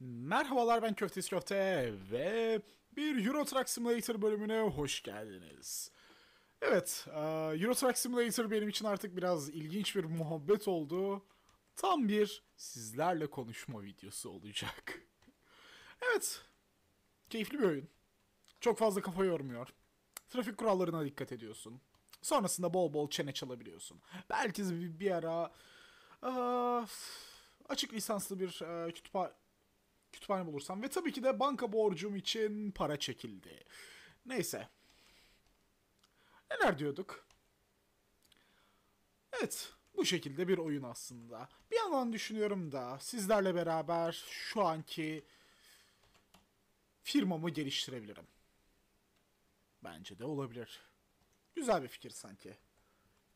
Merhabalar ben Köftesi Köfte ve bir Euro Truck Simulator bölümüne hoş geldiniz. Evet, e, Euro Truck Simulator benim için artık biraz ilginç bir muhabbet oldu. Tam bir sizlerle konuşma videosu olacak. Evet, keyifli bir oyun. Çok fazla kafa yormuyor. Trafik kurallarına dikkat ediyorsun. Sonrasında bol bol çene çalabiliyorsun. Belki bir, ara aa, açık lisanslı bir e, kütüphane kütüphane bulursam ve tabii ki de banka borcum için para çekildi. Neyse. Neler diyorduk? Evet, bu şekilde bir oyun aslında. Bir yandan düşünüyorum da sizlerle beraber şu anki firmamı geliştirebilirim. Bence de olabilir. Güzel bir fikir sanki.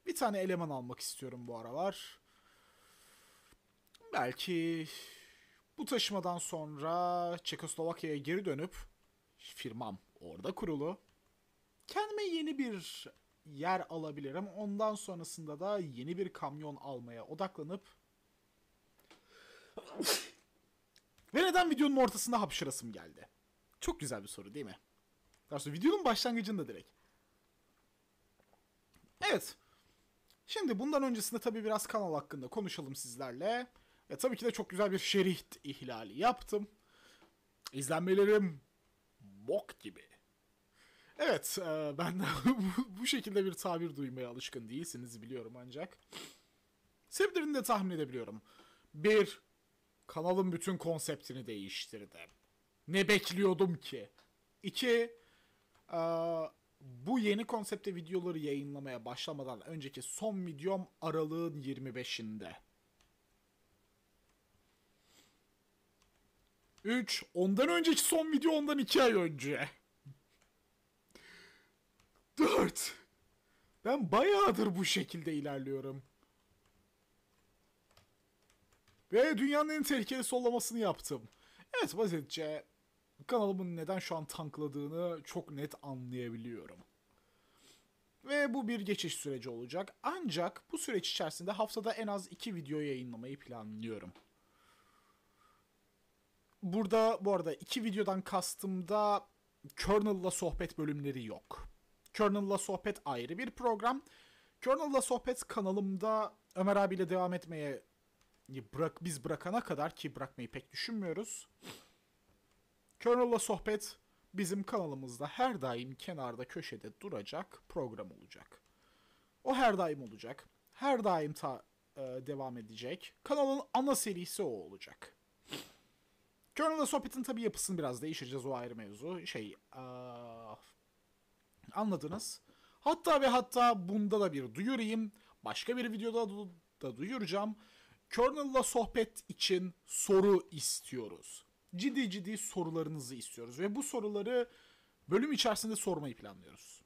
Bir tane eleman almak istiyorum bu aralar. Belki bu taşımadan sonra Çekoslovakya'ya geri dönüp firmam orada kurulu. Kendime yeni bir yer alabilirim. Ondan sonrasında da yeni bir kamyon almaya odaklanıp ve neden videonun ortasında hapşırasım geldi? Çok güzel bir soru değil mi? Daha videonun başlangıcında direkt. Evet. Şimdi bundan öncesinde tabii biraz kanal hakkında konuşalım sizlerle. Ve tabii ki de çok güzel bir şerit ihlali yaptım. İzlenmelerim bok gibi. Evet, e, ben bu şekilde bir tabir duymaya alışkın değilsiniz biliyorum ancak. Sebeplerini de tahmin edebiliyorum. Bir, kanalın bütün konseptini değiştirdi. Ne bekliyordum ki? İki, e, bu yeni konsepte videoları yayınlamaya başlamadan önceki son videom aralığın 25'inde. 3. Ondan önceki son video ondan 2 ay önce. 4. Ben bayağıdır bu şekilde ilerliyorum. Ve dünyanın en tehlikeli sollamasını yaptım. Evet basitçe kanalımın neden şu an tankladığını çok net anlayabiliyorum. Ve bu bir geçiş süreci olacak. Ancak bu süreç içerisinde haftada en az 2 video yayınlamayı planlıyorum. Burada bu arada iki videodan kastımda Kernel'la sohbet bölümleri yok. Kernel'la sohbet ayrı bir program. Kernel'la sohbet kanalımda Ömer abiyle devam etmeye bırak biz bırakana kadar ki bırakmayı pek düşünmüyoruz. Kernel'la sohbet bizim kanalımızda her daim kenarda köşede duracak program olacak. O her daim olacak. Her daim ta, e, devam edecek. Kanalın ana serisi o olacak. Journal'da sohbetin tabi yapısını biraz değiştireceğiz o ayrı mevzu. Şey, aa, anladınız. Hatta ve hatta bunda da bir duyurayım. Başka bir videoda da duyuracağım. Kernel'la sohbet için soru istiyoruz. Ciddi ciddi sorularınızı istiyoruz ve bu soruları bölüm içerisinde sormayı planlıyoruz.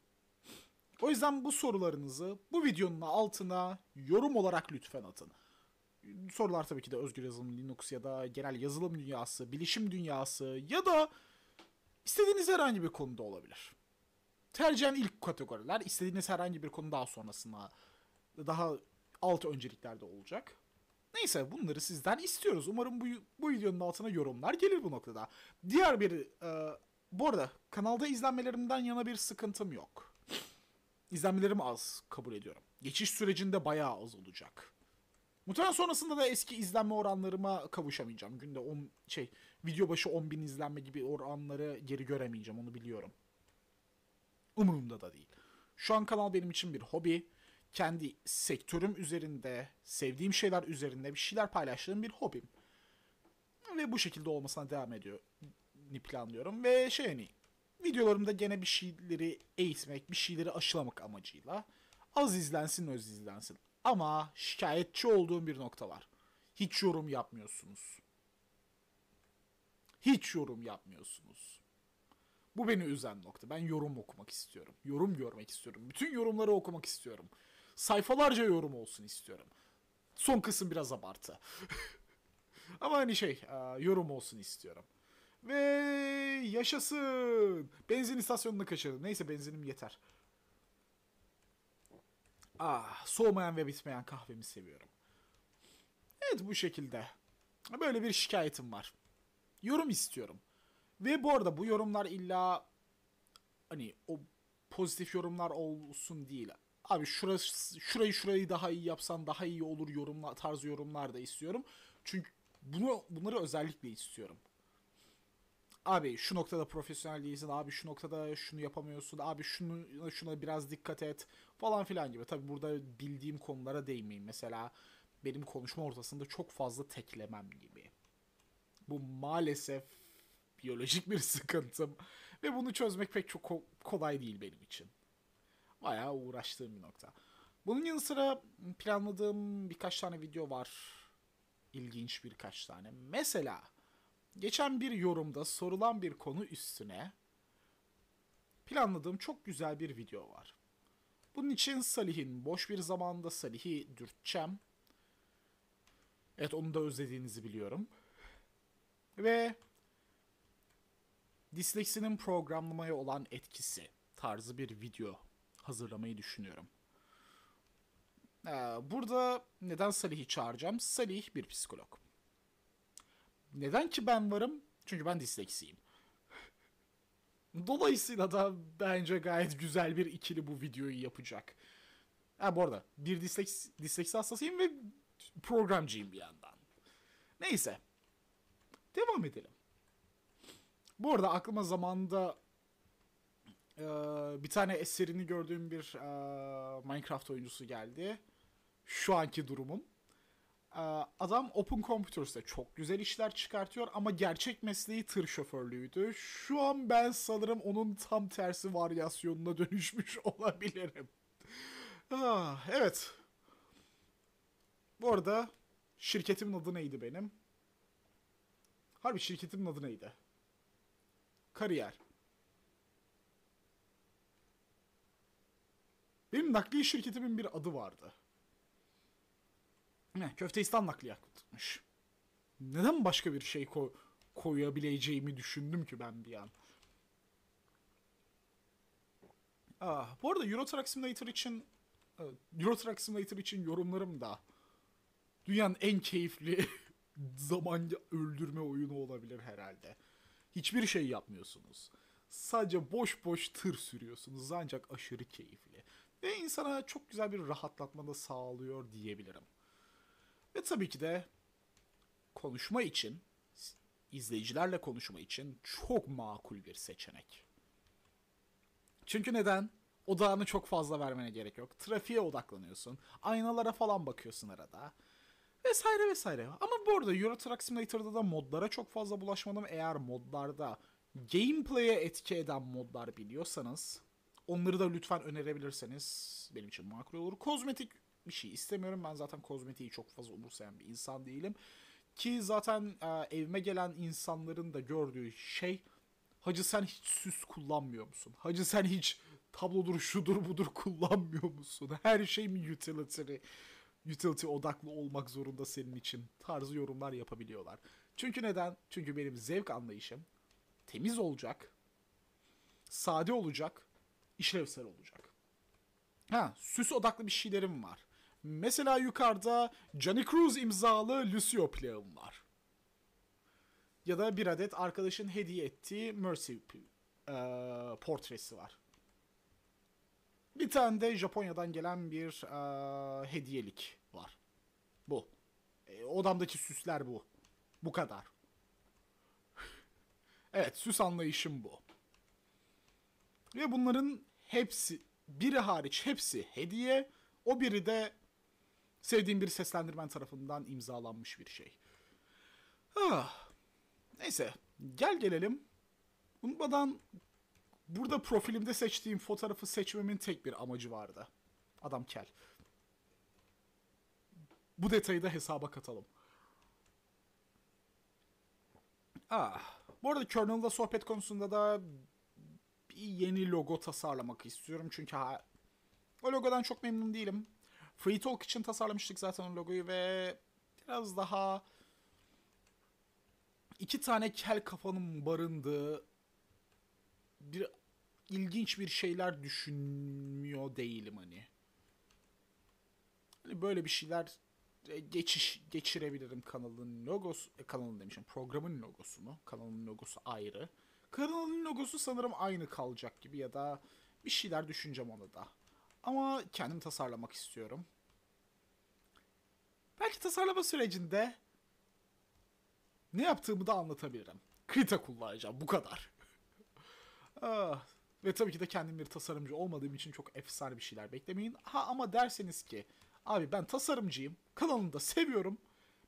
O yüzden bu sorularınızı bu videonun altına yorum olarak lütfen atın sorular tabii ki de özgür yazılım, Linux ya da genel yazılım dünyası, bilişim dünyası ya da istediğiniz herhangi bir konuda olabilir. Tercihen ilk kategoriler, istediğiniz herhangi bir konu daha sonrasında daha alt önceliklerde olacak. Neyse bunları sizden istiyoruz. Umarım bu, bu videonun altına yorumlar gelir bu noktada. Diğer bir... E, bu arada kanalda izlenmelerimden yana bir sıkıntım yok. İzlenmelerim az kabul ediyorum. Geçiş sürecinde bayağı az olacak. Muhtemelen sonrasında da eski izlenme oranlarıma kavuşamayacağım. Günde 10 şey video başı 10 bin izlenme gibi oranları geri göremeyeceğim onu biliyorum. Umurumda da değil. Şu an kanal benim için bir hobi. Kendi sektörüm üzerinde, sevdiğim şeyler üzerinde bir şeyler paylaştığım bir hobim. Ve bu şekilde olmasına devam ediyor planlıyorum. Ve şey hani videolarımda gene bir şeyleri eğitmek, bir şeyleri aşılamak amacıyla az izlensin öz izlensin. Ama şikayetçi olduğum bir nokta var. Hiç yorum yapmıyorsunuz. Hiç yorum yapmıyorsunuz. Bu beni üzen nokta. Ben yorum okumak istiyorum. Yorum görmek istiyorum. Bütün yorumları okumak istiyorum. Sayfalarca yorum olsun istiyorum. Son kısım biraz abartı. Ama hani şey, e, yorum olsun istiyorum. Ve yaşasın. Benzin istasyonunu kaçırdım. Neyse benzinim yeter. Ah, soğumayan ve bitmeyen kahvemi seviyorum. Evet bu şekilde. Böyle bir şikayetim var. yorum istiyorum. Ve bu arada bu yorumlar illa hani o pozitif yorumlar olsun değil. Abi şurası, şurayı şurayı daha iyi yapsan daha iyi olur yorumlar tarzı yorumlar da istiyorum. Çünkü bunu bunları özellikle istiyorum. Abi şu noktada profesyonel değilsin. Abi şu noktada şunu yapamıyorsun. Abi şunu şuna biraz dikkat et falan filan gibi. Tabi burada bildiğim konulara değinmeyin. Mesela benim konuşma ortasında çok fazla teklemem gibi. Bu maalesef biyolojik bir sıkıntım ve bunu çözmek pek çok kolay değil benim için. Bayağı uğraştığım bir nokta. Bunun yanı sıra planladığım birkaç tane video var. İlginç birkaç tane. Mesela geçen bir yorumda sorulan bir konu üstüne planladığım çok güzel bir video var. Bunun için Salih'in boş bir zamanda Salih'i dürteceğim. Evet onu da özlediğinizi biliyorum. Ve disleksinin programlamaya olan etkisi tarzı bir video hazırlamayı düşünüyorum. Ee, burada neden Salih'i çağıracağım? Salih bir psikolog. Neden ki ben varım? Çünkü ben disleksiyim. Dolayısıyla da bence gayet güzel bir ikili bu videoyu yapacak. Ha bu arada bir disleks, disleksi hastasıyım ve programcıyım bir yandan. Neyse. Devam edelim. Bu arada aklıma zamanda e, bir tane eserini gördüğüm bir e, Minecraft oyuncusu geldi. Şu anki durumum. E, adam Open Computers'te çok güzel işler çıkartıyor ama gerçek mesleği tır şoförlüğüydü. Şu an ben sanırım onun tam tersi varyasyonuna dönüşmüş olabilirim. ah, evet. Bu arada şirketimin adı neydi benim? Harbi şirketimin adı neydi? Kariyer. Benim nakliye şirketimin bir adı vardı. Ne? Köfteistan nakliyatmış. Neden başka bir şey ko koyabileceğimi düşündüm ki ben bir an. Ah, bu arada Euro Truck Simulator için Euro Truck Simulator için yorumlarım da dünyanın en keyifli zaman öldürme oyunu olabilir herhalde. Hiçbir şey yapmıyorsunuz. Sadece boş boş tır sürüyorsunuz ancak aşırı keyifli. Ve insana çok güzel bir rahatlatma da sağlıyor diyebilirim. Ve tabii ki de konuşma için, izleyicilerle konuşma için çok makul bir seçenek. Çünkü neden? Odağını çok fazla vermene gerek yok. Trafiğe odaklanıyorsun. Aynalara falan bakıyorsun arada. Vesaire vesaire. Ama bu arada Euro Truck Simulator'da da modlara çok fazla bulaşmadım. Eğer modlarda gameplay'e etki eden modlar biliyorsanız onları da lütfen önerebilirseniz benim için makul olur. Kozmetik bir şey istemiyorum. Ben zaten kozmetiği çok fazla umursayan bir insan değilim. Ki zaten e, evime gelen insanların da gördüğü şey Hacı sen hiç süs kullanmıyor musun? Hacı sen hiç tablodur şudur budur kullanmıyor musun? Her şey mi utility? Utility odaklı olmak zorunda senin için tarzı yorumlar yapabiliyorlar. Çünkü neden? Çünkü benim zevk anlayışım temiz olacak, sade olacak, işlevsel olacak. Ha, süs odaklı bir şeylerim var. Mesela yukarıda Johnny Cruz imzalı Lucio plağım var. Ya da bir adet arkadaşın hediye ettiği Mercy e, portresi var. Bir tane de Japonya'dan gelen bir e, hediyelik var. Bu. E, odamdaki süsler bu. Bu kadar. evet süs anlayışım bu. Ve bunların hepsi biri hariç hepsi hediye. O biri de sevdiğim bir seslendirmen tarafından imzalanmış bir şey. Ah. Neyse gel gelelim. Unutmadan burada profilimde seçtiğim fotoğrafı seçmemin tek bir amacı vardı. Adam kel. Bu detayı da hesaba katalım. Ah, bu arada Kernel'da sohbet konusunda da bir yeni logo tasarlamak istiyorum. Çünkü ha, o logodan çok memnun değilim. Free Talk için tasarlamıştık zaten logoyu ve biraz daha iki tane kel kafanın barındığı bir ilginç bir şeyler düşünmüyor değilim hani. Hani böyle bir şeyler e, geçiş geçirebilirim kanalın logosu e, kanalın demişim programın logosunu kanalın logosu ayrı. Kanalın logosu sanırım aynı kalacak gibi ya da bir şeyler düşüneceğim onu da ama kendim tasarlamak istiyorum belki tasarlama sürecinde ne yaptığımı da anlatabilirim krita kullanacağım bu kadar ah, ve tabii ki de kendim bir tasarımcı olmadığım için çok efsane bir şeyler beklemeyin ha ama derseniz ki Abi ben tasarımcıyım. Kanalını da seviyorum.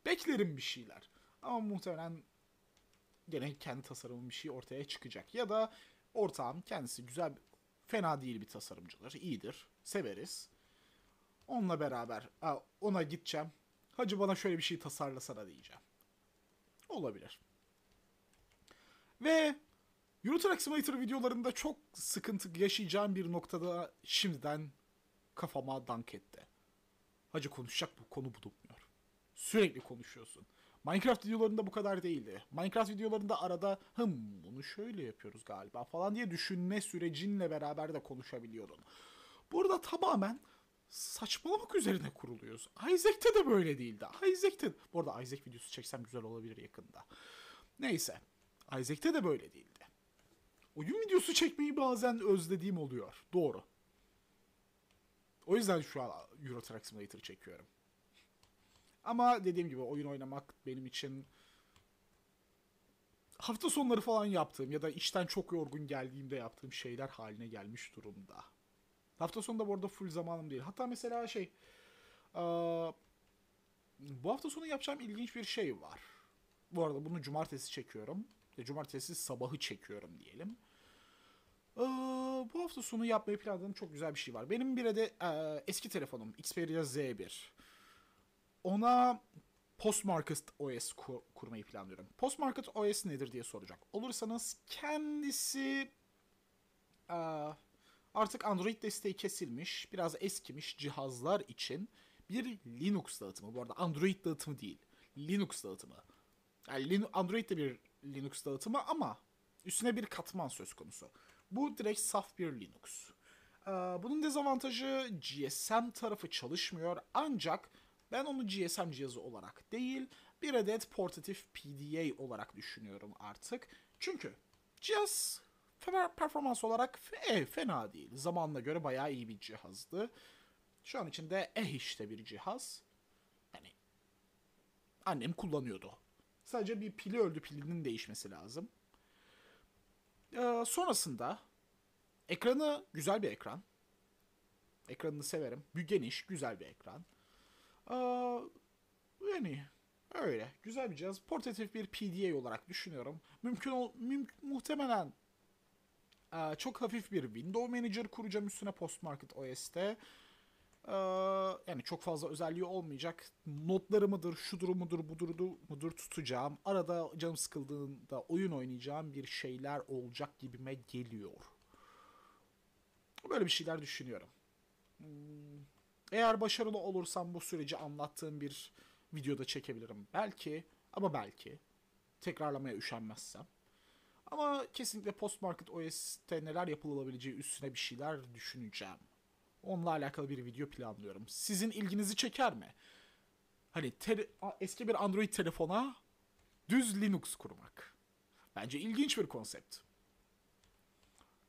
Beklerim bir şeyler. Ama muhtemelen gene kendi tasarımım bir şey ortaya çıkacak. Ya da ortağım kendisi güzel, fena değil bir tasarımcıdır. iyidir. Severiz. Onunla beraber ona gideceğim. Hacı bana şöyle bir şey tasarlasana diyeceğim. Olabilir. Ve Euro Truck Simulator videolarında çok sıkıntı yaşayacağım bir noktada şimdiden kafama dank etti. Hacı konuşacak bu konu bulunmuyor. Sürekli konuşuyorsun. Minecraft videolarında bu kadar değildi. Minecraft videolarında arada hım bunu şöyle yapıyoruz galiba falan diye düşünme sürecinle beraber de konuşabiliyordun. Burada tamamen saçmalamak üzerine kuruluyoruz. Isaac'te de böyle değildi. Isaac'te... Bu arada Isaac videosu çeksem güzel olabilir yakında. Neyse. Isaac'te de böyle değildi. Oyun videosu çekmeyi bazen özlediğim oluyor. Doğru. O yüzden şu an Euro Truck Simulator çekiyorum. Ama dediğim gibi oyun oynamak benim için hafta sonları falan yaptığım ya da işten çok yorgun geldiğimde yaptığım şeyler haline gelmiş durumda. Hafta sonunda bu arada full zamanım değil. Hatta mesela şey bu hafta sonu yapacağım ilginç bir şey var. Bu arada bunu cumartesi çekiyorum. Cumartesi sabahı çekiyorum diyelim. Ee, bu hafta sonu yapmayı planladığım çok güzel bir şey var. Benim bir de e, eski telefonum Xperia Z1. Ona Postmarket OS kur, kurmayı planlıyorum. Postmarket OS nedir diye soracak olursanız kendisi e, artık Android desteği kesilmiş, biraz eskimiş cihazlar için bir Linux dağıtımı. Bu arada Android dağıtımı değil, Linux dağıtımı. Yani Android de bir Linux dağıtımı ama üstüne bir katman söz konusu. Bu direkt saf bir Linux. Ee, bunun dezavantajı GSM tarafı çalışmıyor ancak ben onu GSM cihazı olarak değil bir adet portatif PDA olarak düşünüyorum artık. Çünkü cihaz performans olarak e, fena değil. Zamanla göre bayağı iyi bir cihazdı. Şu an içinde eh işte bir cihaz. Yani annem kullanıyordu. Sadece bir pili öldü pilinin değişmesi lazım. Ee, sonrasında ekranı güzel bir ekran. Ekranını severim. Geniş, güzel bir ekran. Ee, yani öyle. Güzel bir cihaz. Portatif bir PDA olarak düşünüyorum. Mümkün ol, müm, muhtemelen e, çok hafif bir Window Manager kuracağım üstüne Postmarket OS'te. Ee, yani çok fazla özelliği olmayacak. Notları mıdır, şudur mudur, budur mudur tutacağım. Arada canım sıkıldığında oyun oynayacağım bir şeyler olacak gibime geliyor. Böyle bir şeyler düşünüyorum. Hmm, eğer başarılı olursam bu süreci anlattığım bir videoda çekebilirim. Belki ama belki. Tekrarlamaya üşenmezsem. Ama kesinlikle Postmarket OS'te neler yapılabileceği üstüne bir şeyler düşüneceğim. Onunla alakalı bir video planlıyorum. Sizin ilginizi çeker mi? Hani eski bir Android telefona düz Linux kurmak. Bence ilginç bir konsept.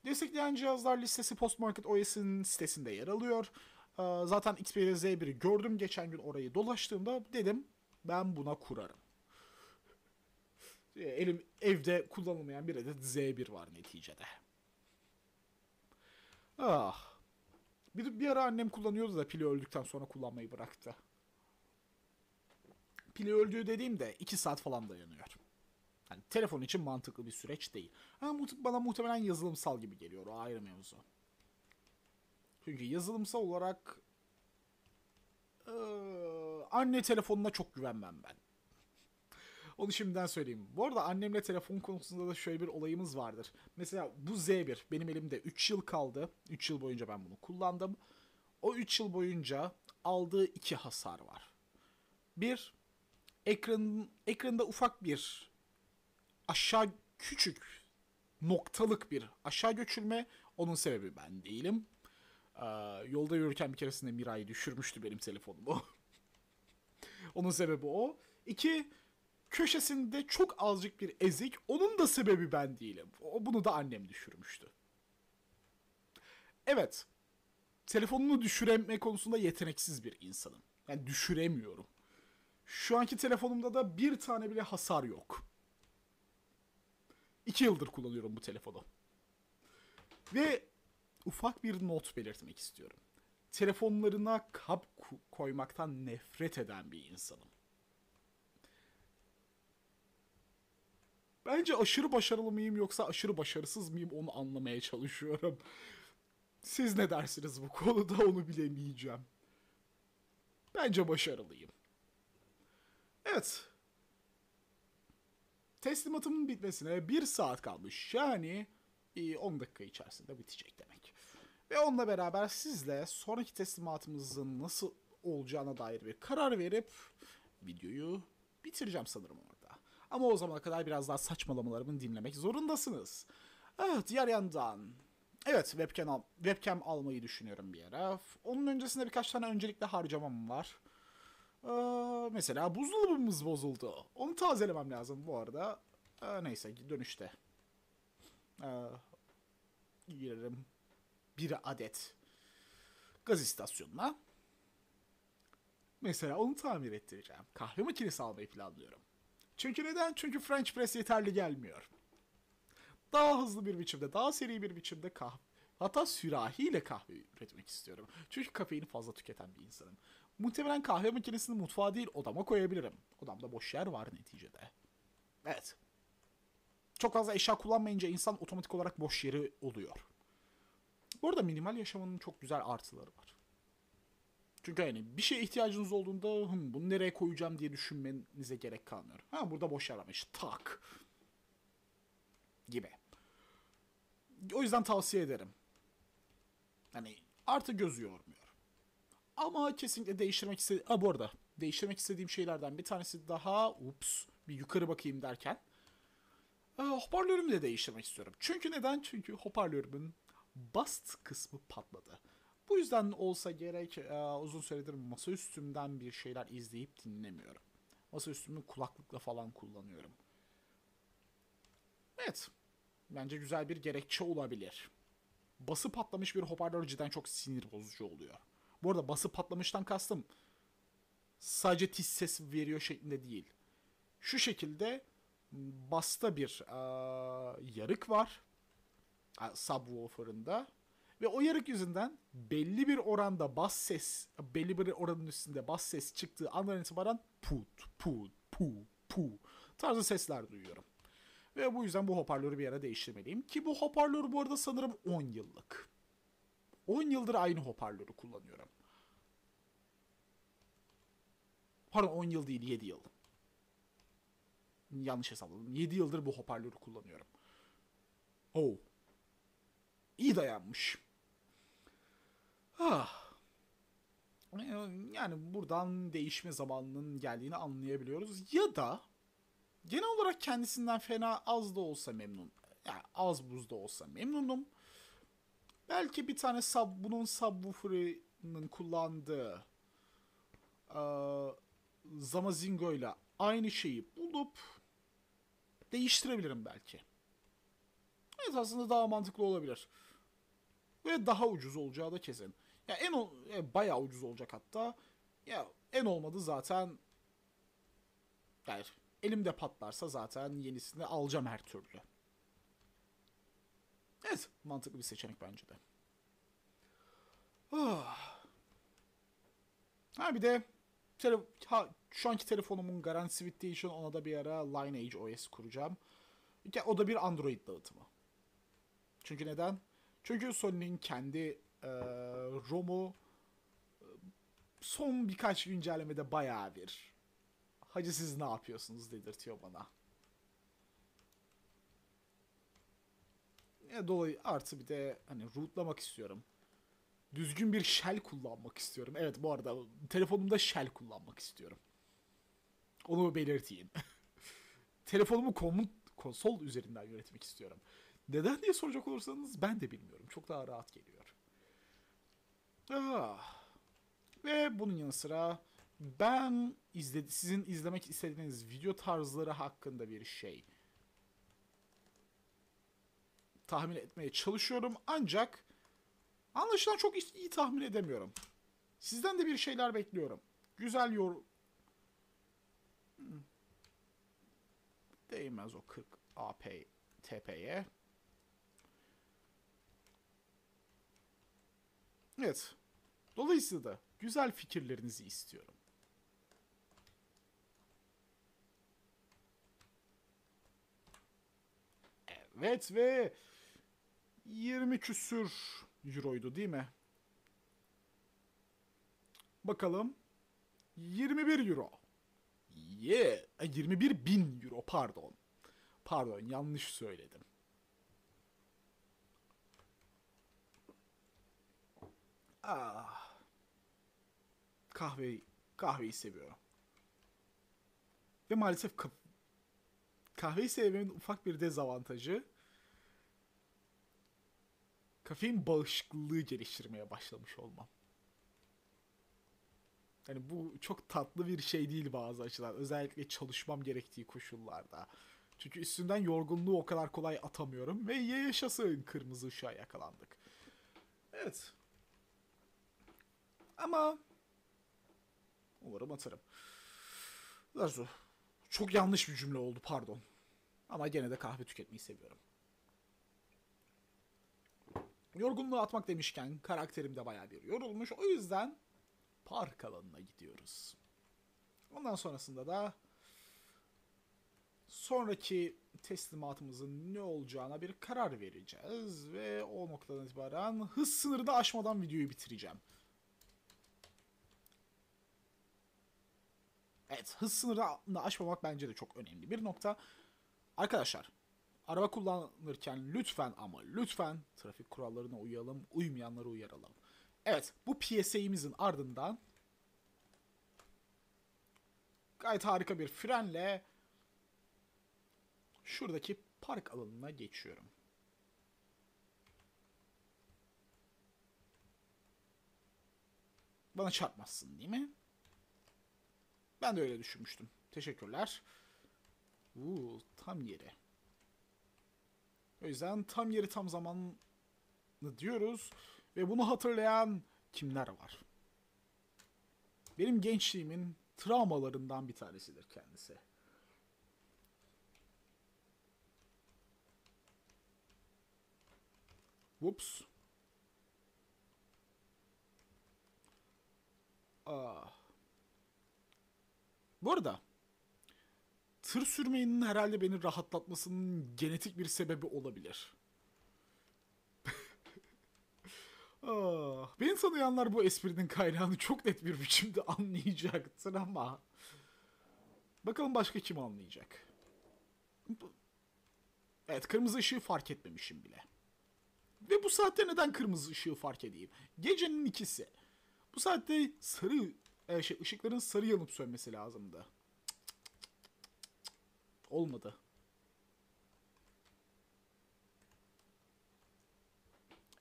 Destekleyen cihazlar listesi Postmarket OS'in sitesinde yer alıyor. Ee, zaten Xperia Z1'i gördüm geçen gün orayı dolaştığımda dedim ben buna kurarım. Elim evde kullanılmayan bir adet Z1 var neticede. Ah. Bir, bir ara annem kullanıyordu da pili öldükten sonra kullanmayı bıraktı. Pili öldüğü dediğimde 2 saat falan dayanıyor. Yani telefon için mantıklı bir süreç değil. Ama bana muhtemelen yazılımsal gibi geliyor o ayrı mevzu. Çünkü yazılımsal olarak ee, anne telefonuna çok güvenmem ben. Onu şimdiden söyleyeyim. Bu arada annemle telefon konusunda da şöyle bir olayımız vardır. Mesela bu Z1 benim elimde 3 yıl kaldı. 3 yıl boyunca ben bunu kullandım. O 3 yıl boyunca aldığı iki hasar var. Bir, ekran, ekranda ufak bir aşağı küçük noktalık bir aşağı göçülme. Onun sebebi ben değilim. Ee, yolda yürürken bir keresinde Miray'ı düşürmüştü benim telefonumu. Onun sebebi o. İki, köşesinde çok azıcık bir ezik. Onun da sebebi ben değilim. O, bunu da annem düşürmüştü. Evet. Telefonunu düşüreme konusunda yeteneksiz bir insanım. Yani düşüremiyorum. Şu anki telefonumda da bir tane bile hasar yok. İki yıldır kullanıyorum bu telefonu. Ve ufak bir not belirtmek istiyorum. Telefonlarına kap koymaktan nefret eden bir insanım. Bence aşırı başarılı mıyım yoksa aşırı başarısız mıyım onu anlamaya çalışıyorum. Siz ne dersiniz bu konuda onu bilemeyeceğim. Bence başarılıyım. Evet. Teslimatımın bitmesine bir saat kalmış. Yani 10 dakika içerisinde bitecek demek. Ve onunla beraber sizle sonraki teslimatımızın nasıl olacağına dair bir karar verip videoyu bitireceğim sanırım orada. Ama o zamana kadar biraz daha saçmalamalarımı dinlemek zorundasınız. Evet diğer yandan Evet webcam, al webcam almayı düşünüyorum bir ara. Onun öncesinde birkaç tane öncelikle harcamam var. Ee, mesela buzdolabımız bozuldu. Onu tazelemem lazım bu arada. Ee, neyse dönüşte. Ee, girerim bir adet gaz istasyonuna. Mesela onu tamir ettireceğim. Kahve makinesi almayı planlıyorum. Çünkü neden? Çünkü French press yeterli gelmiyor. Daha hızlı bir biçimde, daha seri bir biçimde kahve, hatta sürahiyle kahve üretmek istiyorum. Çünkü kafeini fazla tüketen bir insanım. Muhtemelen kahve makinesini mutfağa değil odama koyabilirim. Odamda boş yer var neticede. Evet. Çok fazla eşya kullanmayınca insan otomatik olarak boş yeri oluyor. Bu arada minimal yaşamanın çok güzel artıları var. Çünkü hani bir şeye ihtiyacınız olduğunda Hım, bunu nereye koyacağım diye düşünmenize gerek kalmıyor. Ha burada boş yer varmış. Tak. Gibi. O yüzden tavsiye ederim. Hani artı gözü yormuyor. Ama kesinlikle değiştirmek istediğim... Ha bu arada değiştirmek istediğim şeylerden bir tanesi daha... Ups bir yukarı bakayım derken. E, hoparlörümü de değiştirmek istiyorum. Çünkü neden? Çünkü hoparlörümün bast kısmı patladı. Bu yüzden olsa gerek e, uzun süredir masaüstümden bir şeyler izleyip dinlemiyorum. Masaüstümü kulaklıkla falan kullanıyorum. Evet. Bence güzel bir gerekçe olabilir. Bası patlamış bir hoparlör cidden çok sinir bozucu oluyor. Bu arada bası patlamıştan kastım sadece tiz ses veriyor şeklinde değil. Şu şekilde basta bir e, yarık var. Subwoofer'ında. Ve o yarık yüzünden belli bir oranda bas ses, belli bir oranın üstünde bas ses çıktığı andan itibaren put, put, pu, pu tarzı sesler duyuyorum. Ve bu yüzden bu hoparlörü bir ara değiştirmeliyim. Ki bu hoparlör bu arada sanırım 10 yıllık. 10 yıldır aynı hoparlörü kullanıyorum. Pardon 10 yıl değil 7 yıl. Yanlış hesapladım. 7 yıldır bu hoparlörü kullanıyorum. Oh. İyi dayanmış. Ah. Yani buradan değişme zamanının geldiğini anlayabiliyoruz. Ya da genel olarak kendisinden fena az da olsa memnun. Yani az buz da olsa memnunum. Belki bir tane sub, bunun subwoofer'ının kullandığı uh, Zamazingo ile aynı şeyi bulup değiştirebilirim belki. Evet aslında daha mantıklı olabilir. Ve daha ucuz olacağı da kesin. Ya en o, e, bayağı ucuz olacak hatta. Ya en olmadı zaten yani elimde patlarsa zaten yenisini alacağım her türlü. Evet, mantıklı bir seçenek bence de. Oh. Ha bir de tele, ha, şu anki telefonumun garantisi bittiği için ona da bir ara Lineage OS kuracağım. O da bir Android dağıtımı. Çünkü neden? Çünkü Sony'nin kendi e, ROM'u son birkaç güncellemede bayağı bir hacı siz ne yapıyorsunuz dedirtiyor bana. E, dolayı artı bir de hani rootlamak istiyorum. Düzgün bir shell kullanmak istiyorum. Evet bu arada telefonumda shell kullanmak istiyorum. Onu belirteyim. Telefonumu komut konsol üzerinden yönetmek istiyorum. Neden diye soracak olursanız ben de bilmiyorum. Çok daha rahat geliyor. Ah. Ve bunun yanı sıra ben izle, sizin izlemek istediğiniz video tarzları hakkında bir şey tahmin etmeye çalışıyorum ancak anlaşılan çok iyi, iyi tahmin edemiyorum. Sizden de bir şeyler bekliyorum. Güzel yor... Hmm. Değmez o 40 AP TP'ye. Evet. Dolayısıyla da güzel fikirlerinizi istiyorum. Evet ve 20 küsür euroydu değil mi? Bakalım. 21 euro. Yeah. Ay, 21 bin euro pardon. Pardon yanlış söyledim. Ah. Kahveyi, kahveyi seviyorum. Ve maalesef ka- kahveyi sevmemin ufak bir dezavantajı kafein bağışıklığı geliştirmeye başlamış olmam. Yani bu çok tatlı bir şey değil bazı açıdan. Özellikle çalışmam gerektiği koşullarda. Çünkü üstünden yorgunluğu o kadar kolay atamıyorum. Ve ye yaşasın kırmızı ışığa yakalandık. Evet. Ama umarım atarım. Larzo. Çok yanlış bir cümle oldu pardon. Ama gene de kahve tüketmeyi seviyorum. Yorgunluğu atmak demişken karakterim de bayağı bir yorulmuş. O yüzden park alanına gidiyoruz. Ondan sonrasında da sonraki teslimatımızın ne olacağına bir karar vereceğiz ve o noktadan itibaren hız sınırını aşmadan videoyu bitireceğim. Evet, hız sınırını aşmamak bence de çok önemli bir nokta. Arkadaşlar, araba kullanırken lütfen ama lütfen trafik kurallarına uyalım, uymayanları uyaralım. Evet, bu PSA'imizin ardından gayet harika bir frenle şuradaki park alanına geçiyorum. Bana çarpmazsın değil mi? Ben de öyle düşünmüştüm. Teşekkürler. Uuu tam yeri. O yüzden tam yeri tam zamanlı diyoruz. Ve bunu hatırlayan kimler var? Benim gençliğimin travmalarından bir tanesidir kendisi. Whoops. Ah. Bu arada tır sürmenin herhalde beni rahatlatmasının genetik bir sebebi olabilir. ah, beni tanıyanlar bu esprinin kaynağını çok net bir biçimde anlayacaktır ama bakalım başka kim anlayacak. Evet kırmızı ışığı fark etmemişim bile. Ve bu saatte neden kırmızı ışığı fark edeyim? Gecenin ikisi. Bu saatte sarı e, şey, ışıkların sarı yanıp sönmesi lazımdı. Olmadı.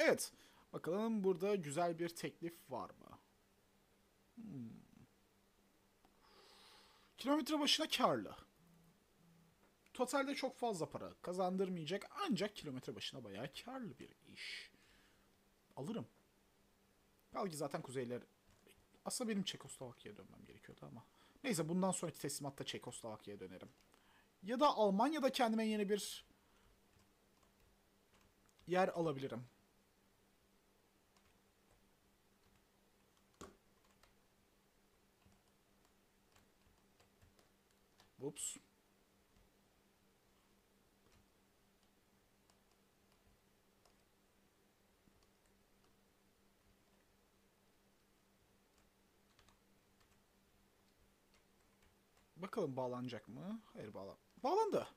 Evet. Bakalım burada güzel bir teklif var mı? Hmm. Kilometre başına karlı. Totalde çok fazla para kazandırmayacak ancak kilometre başına bayağı karlı bir iş. Alırım. Belki zaten kuzeyler... Aslında benim Çekoslovakya'ya dönmem gerekiyordu ama. Neyse bundan sonraki teslimatta Çekoslovakya'ya dönerim. Ya da Almanya'da kendime yeni bir yer alabilirim. Ups. Bakalım bağlanacak mı? Hayır bağlan. Bağlandı.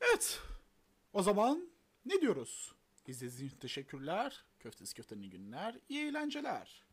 Evet. O zaman ne diyoruz? İzlediğiniz için teşekkürler. Köftesi köftenin günler. İyi eğlenceler.